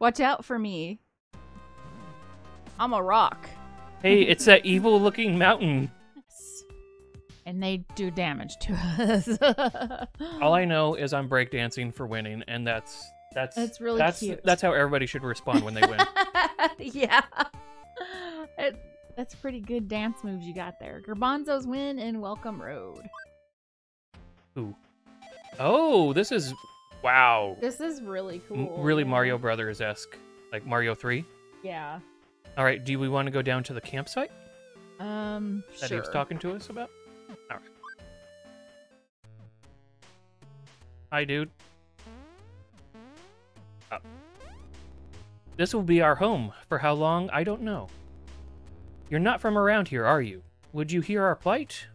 Watch out for me. I'm a rock. Hey, it's that evil looking mountain. Yes. And they do damage to us. All I know is I'm breakdancing for winning, and that's that's That's really that's cute. that's how everybody should respond when they win. yeah. It, that's pretty good dance moves you got there. Garbanzos win in Welcome Road. Ooh. Oh, this is wow. This is really M- cool. really. Mario Brothers esque, like Mario Three. Yeah. All right, do we want to go down to the campsite Um, that sure. he was talking to us about? All right. Hi, dude. Uh, this will be our home. For how long, I don't know. You're not from around here, are you? Would you hear our plight?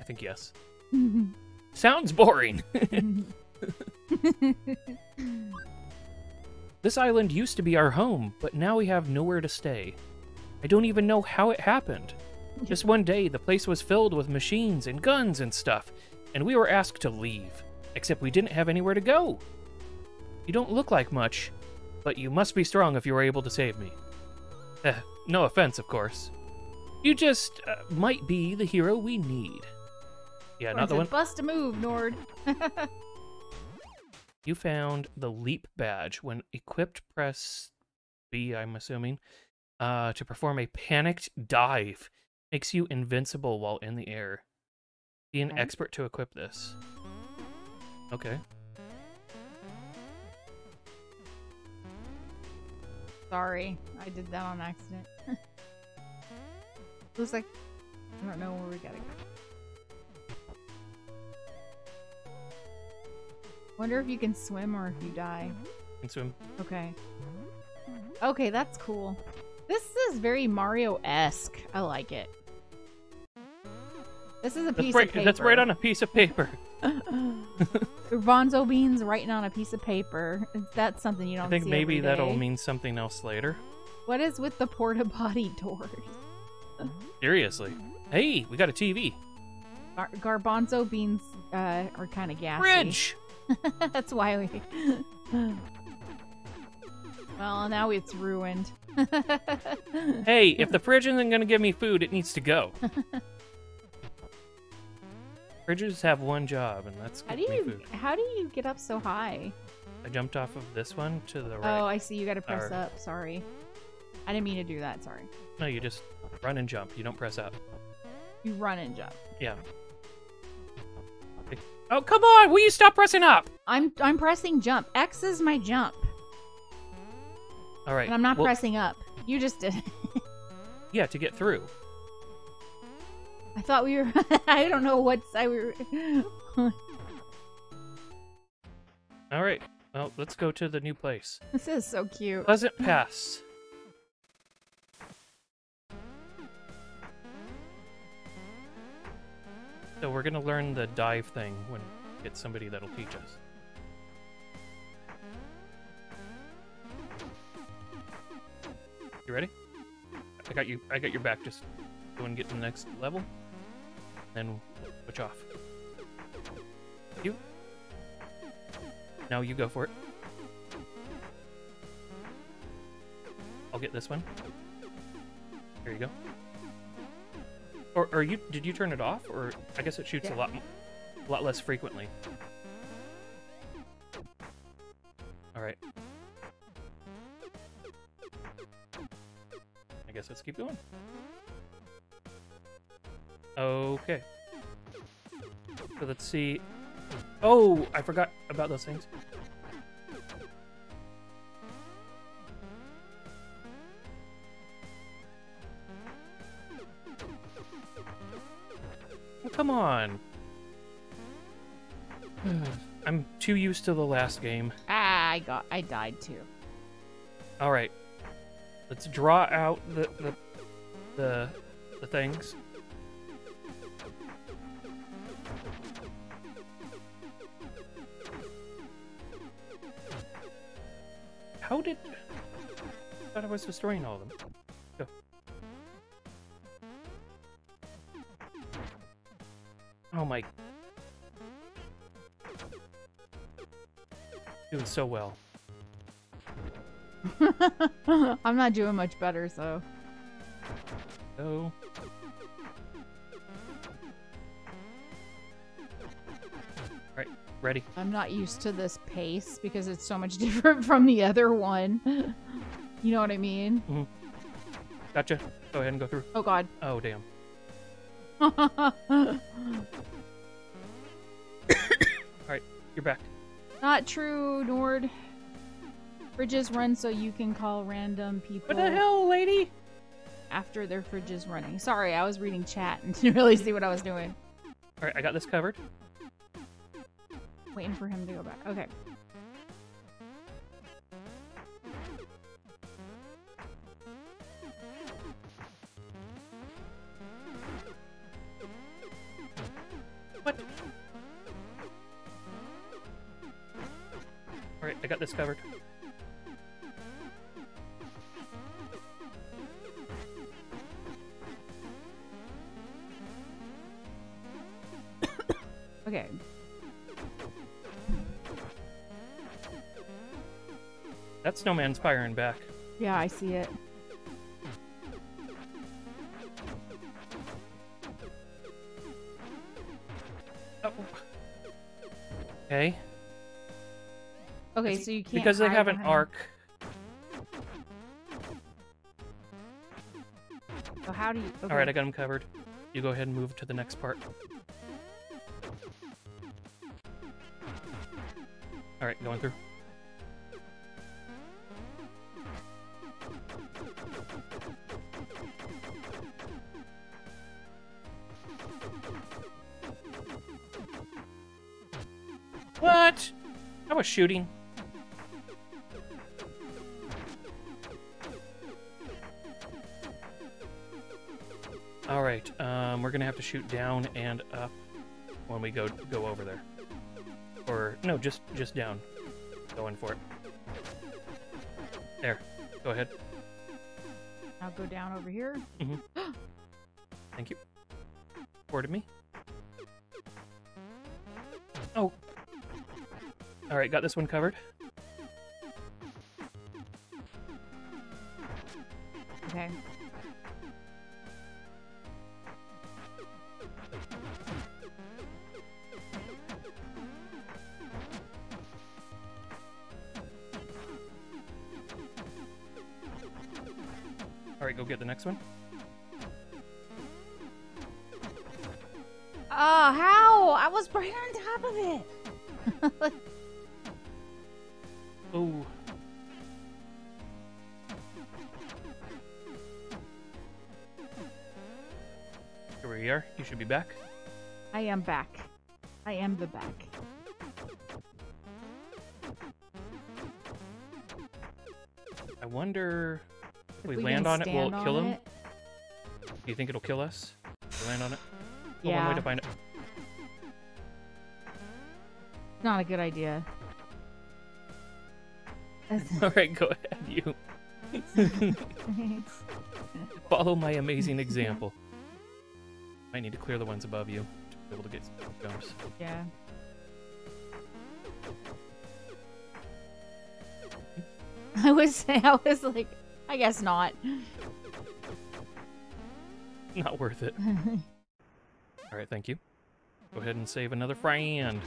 I think yes. Sounds boring. This island used to be our home, but now we have nowhere to stay. I don't even know how it happened. Just one day, the place was filled with machines and guns and stuff, and we were asked to leave, except we didn't have anywhere to go. You don't look like much, but you must be strong if you were able to save me. Eh, no offense, of course. You just uh, might be the hero we need. Yeah, not the one. Bust a move, Nord. You found the leap badge. When equipped, press B, I'm assuming, uh, to perform a panicked dive. Makes you invincible while in the air. Be an Okay. expert to equip this. Okay. Sorry, I did that on accident. Looks like I don't know where we gotta go. Wonder if you can swim or if you die. Can swim. Okay. Okay, that's cool. This is very Mario-esque. I like it. This is a That's piece right, of paper. that's right on a piece of paper. Bonzo beans writing on a piece of paper. That's something you don't I think maybe that'll mean something else later. What is with the porta potty doors? Seriously. Hey, we got a TV. Gar- garbanzo beans uh, are kind of gassy. Fridge! That's why we. well, now it's ruined. Hey, if the fridge isn't going to give me food, it needs to go. Fridges have one job, and that's how do you food. how do you get up so high? I jumped off of this one to the right. Oh. I see. You got to press Or- up. Sorry, I didn't mean to do that. Sorry. No, you just run and jump. You don't press up. You run and jump. Yeah. Oh, come on! Will you stop pressing up? I'm I'm pressing jump. X is my jump, All right. and I'm not well, pressing up. You just did. Yeah, to get through. I thought we were. I don't know what side we were. All right. Well, let's go to the new place. this is so cute. Pleasant Pass. So we're gonna learn the dive thing when we get somebody that'll teach us. You ready? I got you. I got your back. Just go and get to the next level. Then switch off. You. Now you go for it. I'll get this one. Here you go. Or, or you did you turn it off? Or I guess it shoots Yeah. a lot, a lot less frequently. All right. I guess let's keep going. Okay. So let's see. Oh, I forgot about those things. Come on. I'm too used to the last game. Ah, I got. I died too. All right. Let's draw out the the the, the things. How did I thought I was destroying all of them. So well. I'm not doing much better, so. Go. Alright, ready. I'm not used to this pace because it's so much different from the other one. you know what I mean? Mm -hmm. Gotcha. Go ahead and go through. Oh god. Oh, damn. Alright, you're back. Not true, Nord. Fridges run so you can call random people What the hell, lady? after their fridge is running. Sorry, I was reading chat and didn't really see what I was doing. Alright, I got this covered. Waiting for him to go back. Okay. I got this covered. Okay. That snowman's firing back. Yeah, I see it. Okay, It's- so you can't Because they have an arc. So how do you? Okay. Alright, I got him covered. You go ahead and move to the next part. Alright, going through. What? I was shooting. Um, we're gonna have to shoot down and up when we go go over there, or no, just just down. Going for it. There. Go ahead. I'll go down over here. Thank you. Forwarded me. Oh. All right, got this one covered. Okay. Get the next one. Oh, how? I was right on top of it. Oh. Here we are. You should be back. I am back. I am the back. I wonder if we, can land on it, will it kill him? it- Do you think it'll kill us? If we land on it? Oh, Yeah, One way to find it. not a good idea. All right, go ahead. You follow my amazing example. I need to clear the ones above you to be able to get some jumps. yeah. I was I was like, I guess not. Not worth it. All right, thank you. Go ahead and save another friend.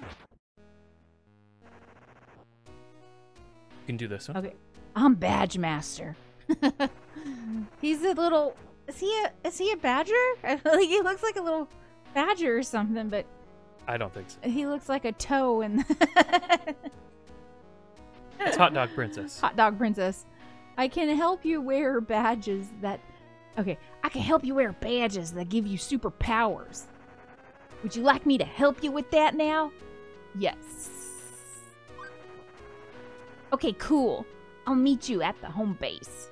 You can do this one. okay, I'm Badge Master. He's a little. Is he a is he a badger? I feel like he looks like a little badger or something, but I don't think so. he looks like a toe in It's Hot Dog Princess. Hot Dog Princess. I can help you wear badges that. Okay, I can help you wear badges that give you superpowers. Would you like me to help you with that now? Yes. Okay, cool. I'll meet you at the home base.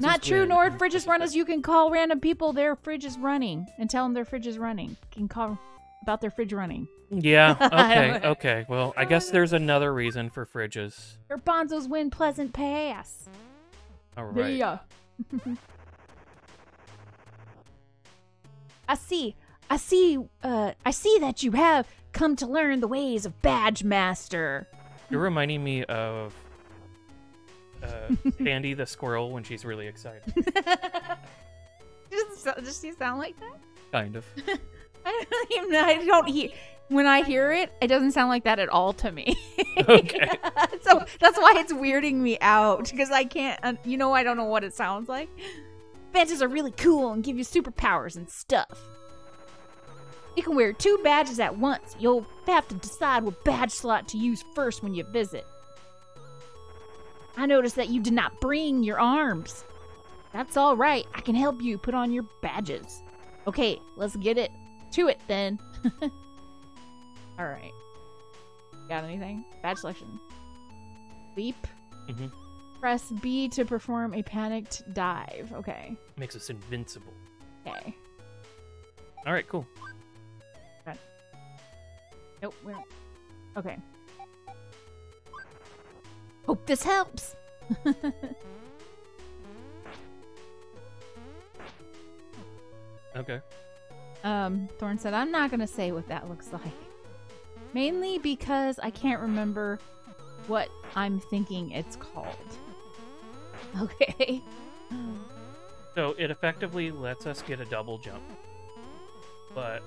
Not true. Nord. Fridge is run as you can call random people their fridge is running and tell them their fridge is running. You can call about their fridge running. Yeah, okay, okay. Well, I guess there's another reason for fridges. Your bonzos win Pleasant Pass. All right. go. I see. I see. Uh, I see that you have come to learn the ways of Badge Master. You're reminding me of uh, Sandy the squirrel when she's really excited. does, does she sound like that? Kind of. I don't even know. I don't hear. When I hear it, it doesn't sound like that at all to me. Okay. so that's why it's weirding me out because I can't. Uh, you know, I don't know what it sounds like. Badges are really cool and give you superpowers and stuff. You can wear two badges at once. You'll have to decide what badge slot to use first when you visit. I noticed that you did not bring your arms. That's all right. I can help you put on your badges. Okay, let's get it to it then. all right. Got anything? Bad selection. Leap. Mhm. Press B to perform a panicked dive. Okay. Makes us invincible. Okay. All right, cool. Nope. We're... Okay. Hope this helps. Okay. Um, Thorn said, I'm not gonna say what that looks like. Mainly because I can't remember what I'm thinking it's called. Okay. So it effectively lets us get a double jump. But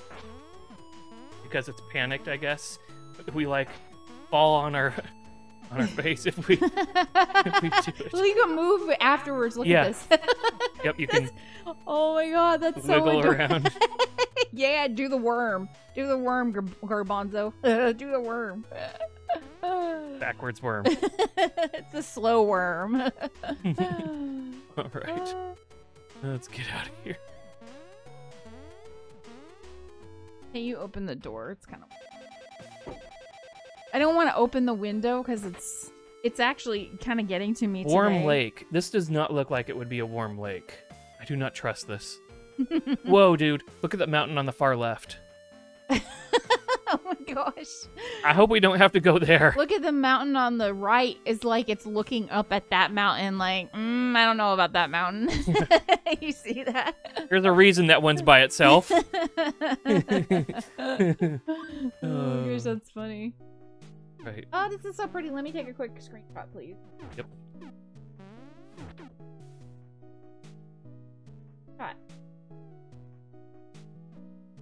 because it's panicked, I guess, we like fall on our on our face if we if we do it. well, you can move afterwards. Look Yeah. at this. Yep, you can oh my god, that's so wiggle adorable. around. yeah, do the worm. Do the worm, Gar- Garbanzo. do the worm. Backwards worm. it's a slow worm. All right. Let's get out of here. Can you open the door? It's kind of. I don't want to open the window because it's it's actually kind of getting to me. Warm today. lake. This does not look like it would be a warm lake. I do not trust this. Whoa, dude. Look at that mountain on the far left. oh my gosh! I hope we don't have to go there. Look at the mountain on the right. It's like it's looking up at that mountain. Like, mm, I don't know about that mountain. you see that? There's a reason that one's by itself. oh my gosh, that's funny. Right. Oh, this is so pretty. Let me take a quick screenshot, please. Yep. Shot.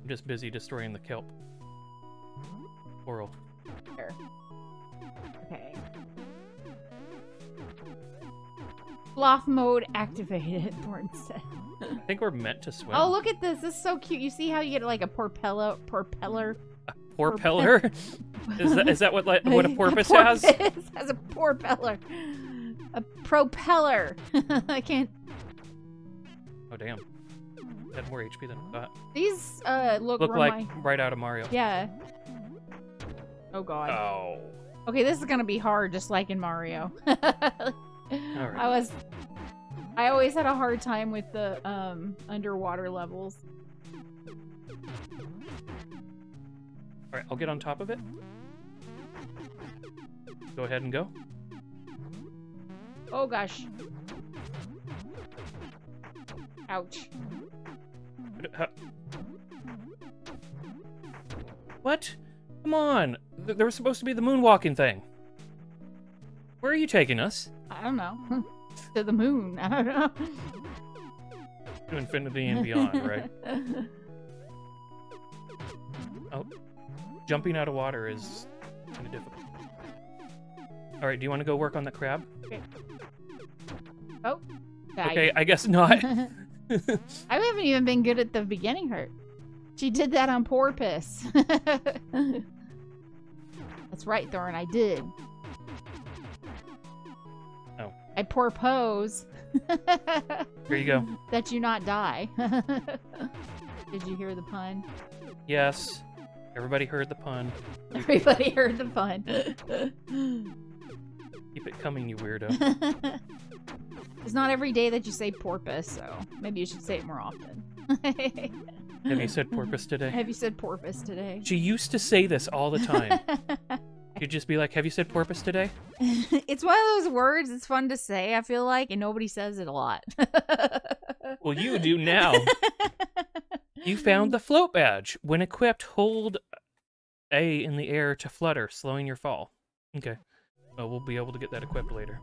I'm just busy destroying the kelp. Coral. Here. Okay. Sloth mode activated, Thorn said. I think we're meant to swim. Oh, look at this. This is so cute. You see how you get like a propeller propeller? Porpeller? is that is that what like, what a porpoise a has? porpoise has a propeller. A propeller. I can't. Oh damn. Had more HP than I thought. These uh look, Look like right out of Mario. Yeah. Oh god. Oh. Okay, this is gonna be hard, just like in Mario. Alright. I was. I always had a hard time with the um underwater levels. All right, I'll get on top of it. Go ahead and go. Oh gosh. Ouch. What? Come on. Th- There was supposed to be the moonwalking thing. Where are you taking us? I don't know. to the moon. I don't know. To infinity and beyond, right? Oh, jumping out of water is kind of difficult. All right, do you want to go work on the crab? Okay. oh. Okay, I guess not. I haven't even been good at the beginning hurt. She did that on Porpoise. That's right, Thorn. I did. Oh. I propose Here you go. that you not die. did you hear the pun? Yes. Everybody heard the pun. Everybody heard the pun. Keep it coming, you weirdo. it's not every day that you say porpoise, so maybe you should say it more often. Have you said porpoise today? Have you said porpoise today? She used to say this all the time. You'd just be like, "Have you said porpoise today?" it's one of those words. It's fun to say. I feel like, and nobody says it a lot. Well, you do now. You found the float badge. When equipped, hold A in the air to flutter, slowing your fall. Okay. Well, we'll be able to get that equipped later.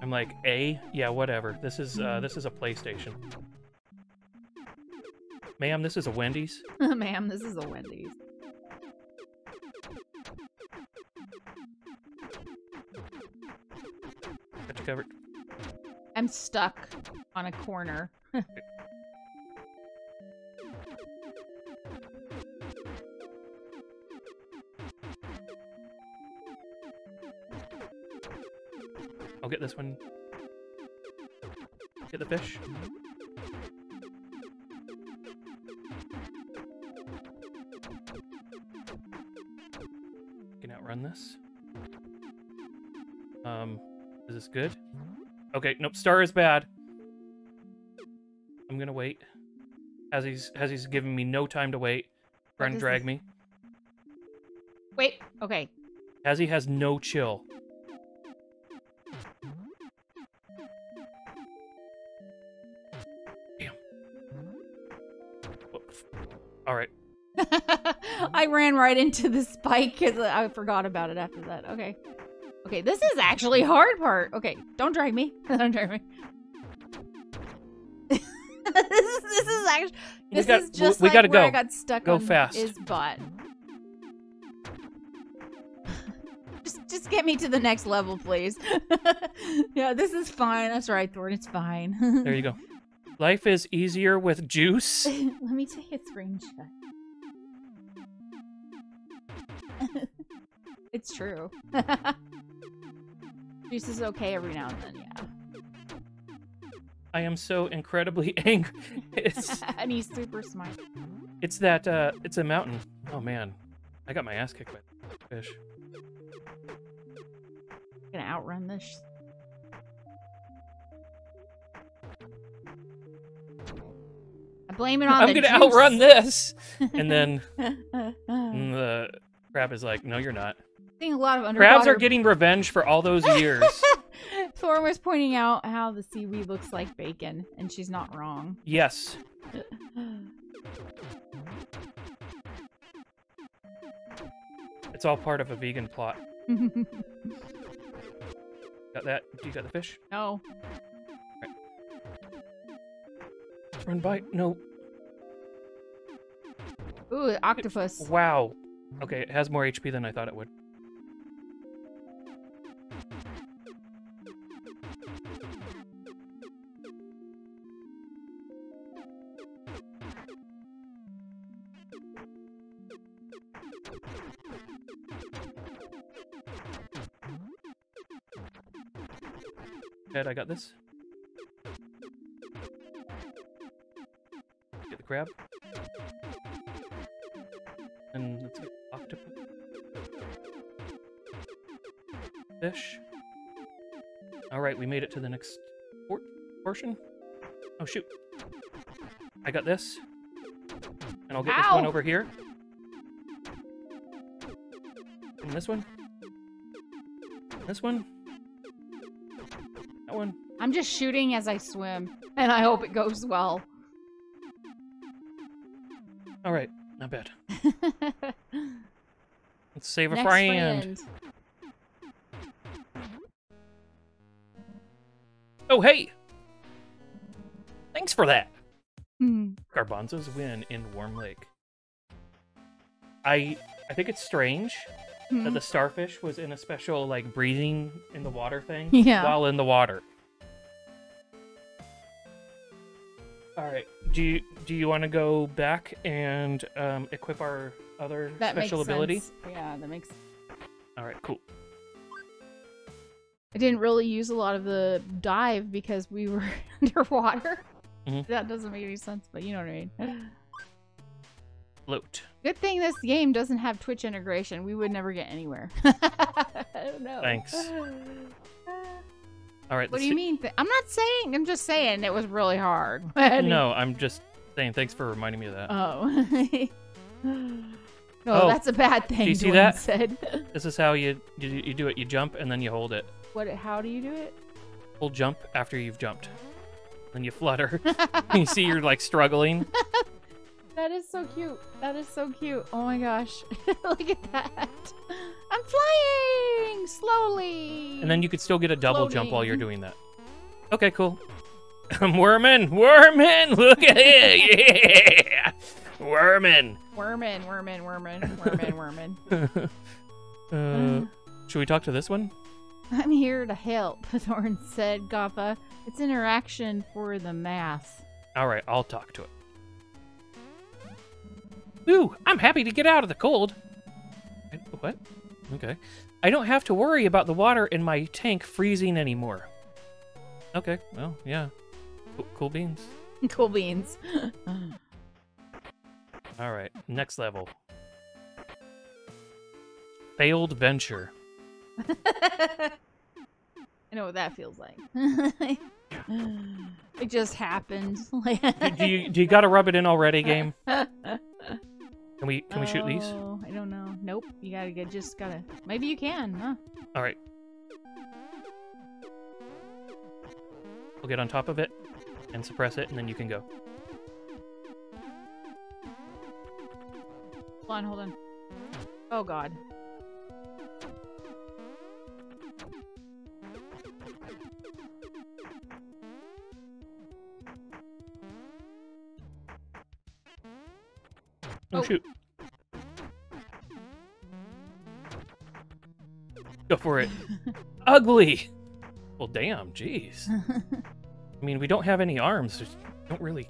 I'm like, A? Yeah, whatever. This is uh this is a PlayStation. Ma'am, this is a Wendy's. Ma'am, this is a Wendy's. Got you covered. I'm stuck on a corner. get this one. Get the fish. Can outrun this. Um, is this good? Okay, nope. Star is bad. I'm gonna wait. As he's as he's giving me no time to wait, trying to drag this- me. Wait, okay. As he has no chill. Right into the spike because I forgot about it after that. Okay. Okay, this is actually hard part. Okay, don't drag me. don't drag me. this is this is actually this got- is just we like gotta where I go. got stuck Go on fast. his butt. just just get me to the next level, please. yeah, this is fine. That's right, Thorn. It's fine. There you go. Life is easier with juice. Let me take a screenshot. It's true. Juice is okay every now and then, yeah. I am so incredibly angry. It's and he's super smart. it's that uh it's a mountain. Oh man. I got my ass kicked by fish. Gonna outrun this. I blame it on I'm gonna juice. outrun this. And then the crab is like, "No, you're not." Seeing a lot of underwater. Crabs are getting revenge for all those years. Thorn was pointing out how the seaweed looks like bacon, and she's not wrong. yes. It's all part of a vegan plot. Got that? Do you got the fish? no. Run by. No. Ooh, octopus. Wow. Okay, it has more HP than I thought it would. Ed, I got this. Get the crab. And let's get octopus. Fish. Alright, we made it to the next por- portion. Oh, shoot. I got this. And I'll get this one over here. And this one. This one. I'm just shooting as I swim, and I hope it goes well. Alright, not bad. Let's save a Next friend. Oh, hey! Thanks for that. Hmm. Garbanzo's win in Warm Lake. I I think it's strange that the starfish was in a special like breathing in the water thing Yeah. while in the water. All right. Do you do you want to go back and um, equip our other That special makes ability? sense. Yeah, that makes. All right. Cool. I didn't really use a lot of the dive because we were underwater. Mhm. That doesn't make any sense, but you know what I mean. Float. Good thing this game doesn't have Twitch integration. We would never get anywhere. no. Thanks. All right. What do you see- mean? Th- I'm not saying. I'm just saying it was really hard. No, I'm just saying thanks for reminding me of that. Oh. no, Oh, that's a bad thing. Do you see Dwayne that? Said. This is how you, you you do it. You jump and then you hold it. what? How do you do it? Hold jump after you've jumped. Then you flutter. you see you're like struggling. That is so cute. That is so cute. Oh my gosh. Look at that. I'm flying slowly. And then you could still get a double jump while you're doing that. Okay, cool. I'm worming, worming. Look at it, yeah, worming. Wormin, wormin, wormin, wormin, wormin. Uh, should we talk to this one? I'm here to help, Thorn said, Goppa. It's interaction for the math. All right, I'll talk to it. Ooh, I'm happy to get out of the cold. What? Okay. I don't have to worry about the water in my tank freezing anymore. Okay, well, yeah. Cool, cool beans. cool beans. All right, next level. Failed venture. I know what that feels like. it just happened. Do, do you do you got to rub it in already, game? Can we can we shoot these? Nope. You gotta get just gotta. Maybe you can. Huh? All right. We'll get on top of it and suppress it, and then you can go. Hold on. Hold on. Oh God. Go for it. Ugly. Well, damn, jeez. I mean, we don't have any arms. Don't really.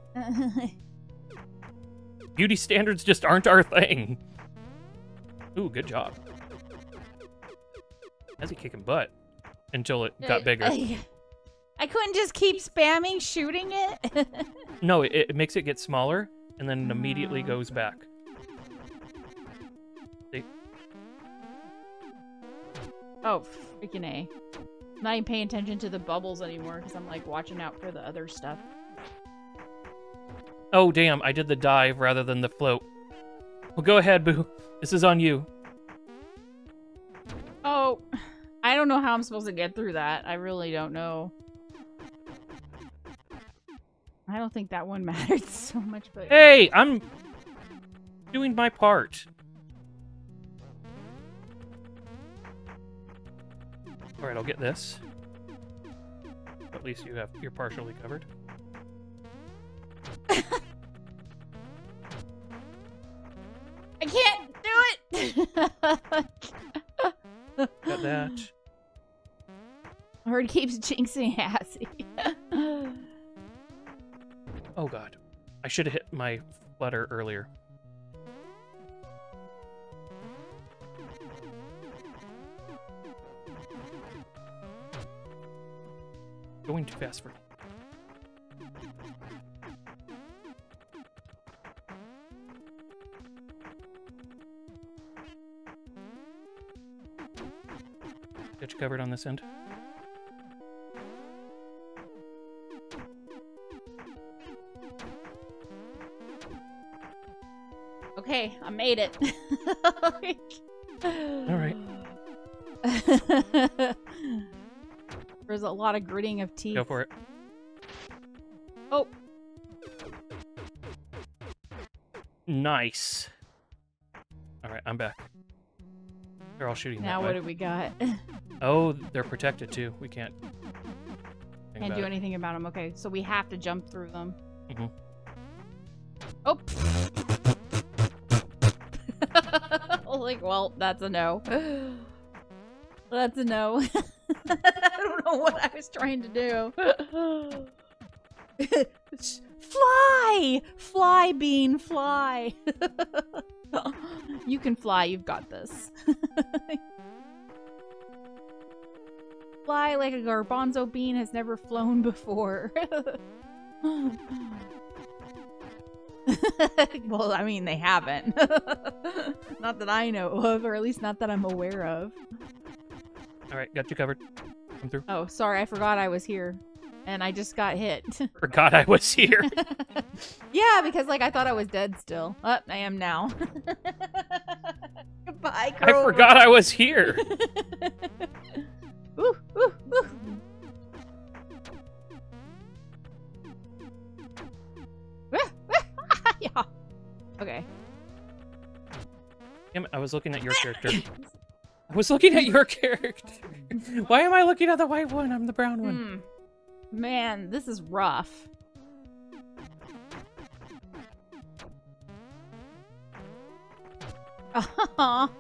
Beauty standards just aren't our thing. Ooh, good job. How's he kicking butt? Until it got bigger. I, I couldn't just keep spamming shooting it. No, it, it makes it get smaller and then immediately Ah. goes back. Oh, freaking a! Not even paying attention to the bubbles anymore because I'm like watching out for the other stuff. Oh, damn, I did the dive rather than the float. Well, go ahead, Boo. This is on you. Oh, I don't know how I'm supposed to get through that. I really don't know. I don't think that one mattered so much, but Hey, I'm doing my part. All right, I'll get this. At least you have you're partially covered. I can't do it. Got that. It keeps jinxing Assy. Oh god. I should have hit my flutter earlier. Going too fast for me. Got you covered on this end. okay, I made it. All right. There's a lot of gritting of teeth. Go for it. Oh, Nice. All right, I'm back. They're all shooting now what do we got? Oh, they're protected too. We can't. Can't do it. anything about them. Okay, so we have to jump through them. Mhm. Oh. like, well, that's a no. That's a no. I don't know what I was trying to do. fly! Fly, Bean, fly! you can fly, you've got this. fly like a garbanzo bean has never flown before. well, I mean, they haven't. not that I know of, or at least not that I'm aware of. All right, got you covered. Come through. Oh, sorry, I forgot I was here. And I just got hit. Forgot I was here. yeah, because like I thought I was dead still. Oh, I am now. Goodbye, I forgot I was here. Ooh, ooh, ooh. yeah. Okay. Damn it, I was looking at your character. I was looking at your character. Why am I looking at the white one? I'm the brown one. Hmm. Man, this is rough. Aw.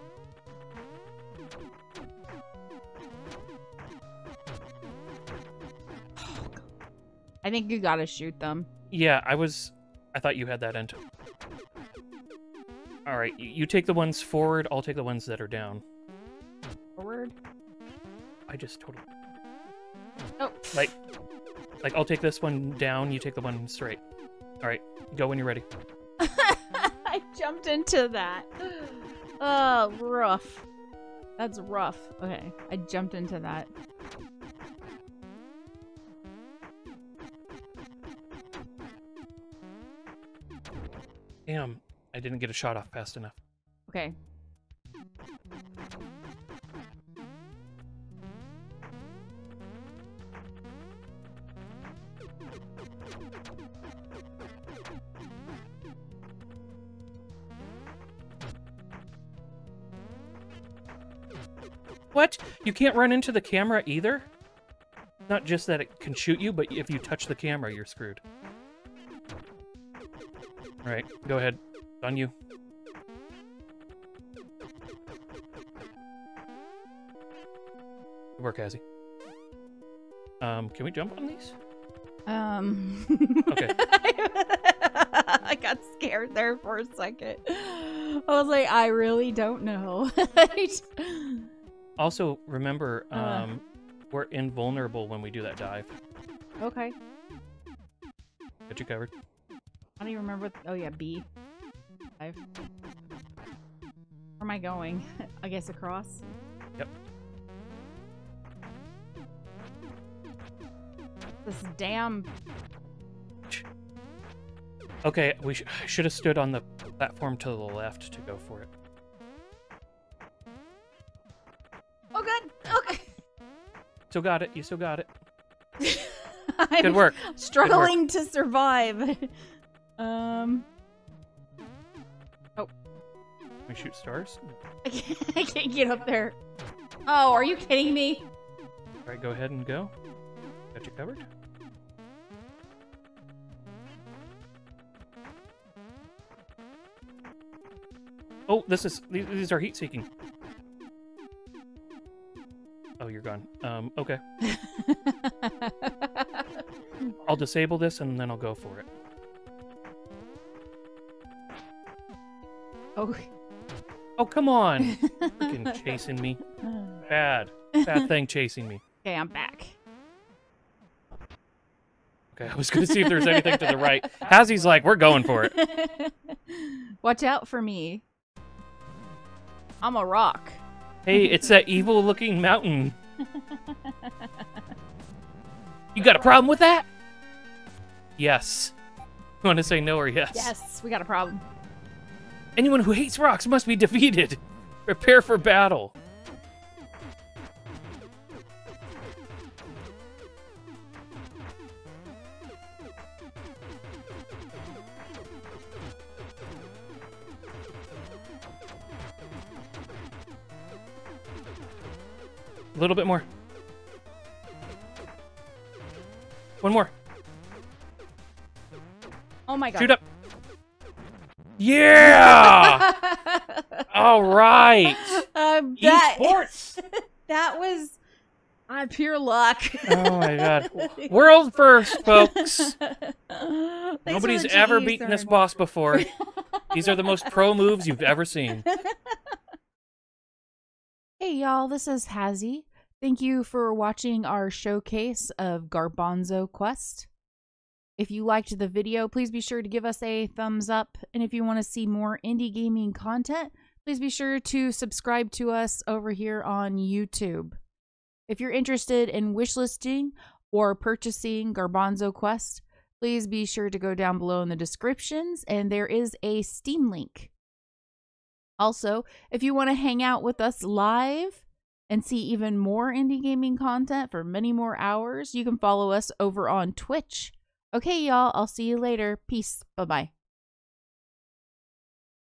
I think you gotta shoot them. Yeah, I was. I thought you had that end. All right, you take the ones forward. I'll take the ones that are down. I just totally Oh. like, like I'll take this one down. You take the one straight. All right, go when you're ready. I jumped into that. Oh, rough. That's rough. Okay, I jumped into that. Damn, I didn't get a shot off fast enough. Okay. What? You can't run into the camera either? Not just that it can shoot you, but if you touch the camera, you're screwed. All right, go ahead. It's on you. Good work, Azzy. Um, can we jump on these? Um. Okay. I got scared there for a second. I was like, I really don't know. Also, remember, Uh. um, we're invulnerable when we do that dive. okay. Got you covered. I don't even remember. What, oh yeah, B. Five. Where am I going? I guess across. Yep. This damn. Okay, we sh- should have stood on the platform to the left to go for it. Still got it. You still got it. Good work. Struggling to survive. um. We shoot stars. I can't, I can't get up there. Oh, are you kidding me? All right, go ahead and go. Got you covered. Oh, this is these, these are heat seeking. Oh, you're gone. Um, okay. I'll disable this and then I'll go for it. oh. Oh, come on! Freaking chasing me. Bad. Bad thing chasing me. Okay, I'm back. Okay, I was gonna see if there's anything to the right. Hazzie's like, we're going for it. Watch out for me. I'm a rock. Hey, it's that evil looking mountain. You got a problem with that? Yes. You want to say no or yes? Yes, we got a problem. Anyone who hates rocks must be defeated. Prepare for battle. A little bit more. One more. Oh my god. Shoot up. Yeah! All right. Um, that, Esports. that was uh, pure luck. Oh my god. World first, folks. Nobody's ever beaten this boss before. These are the most pro moves you've ever seen. Hey y'all, this is Hazzie. Thank you for watching our showcase of Garbanzo Quest. If you liked the video, please be sure to give us a thumbs up. And if you want to see more indie gaming content, please be sure to subscribe to us over here on YouTube. If you're interested in wishlisting or purchasing Garbanzo Quest, please be sure to go down below in the descriptions and there is a Steam link. Also, if you want to hang out with us live and see even more indie gaming content for many more hours, you can follow us over on Twitch. Okay, y'all, I'll see you later. Peace. Bye bye.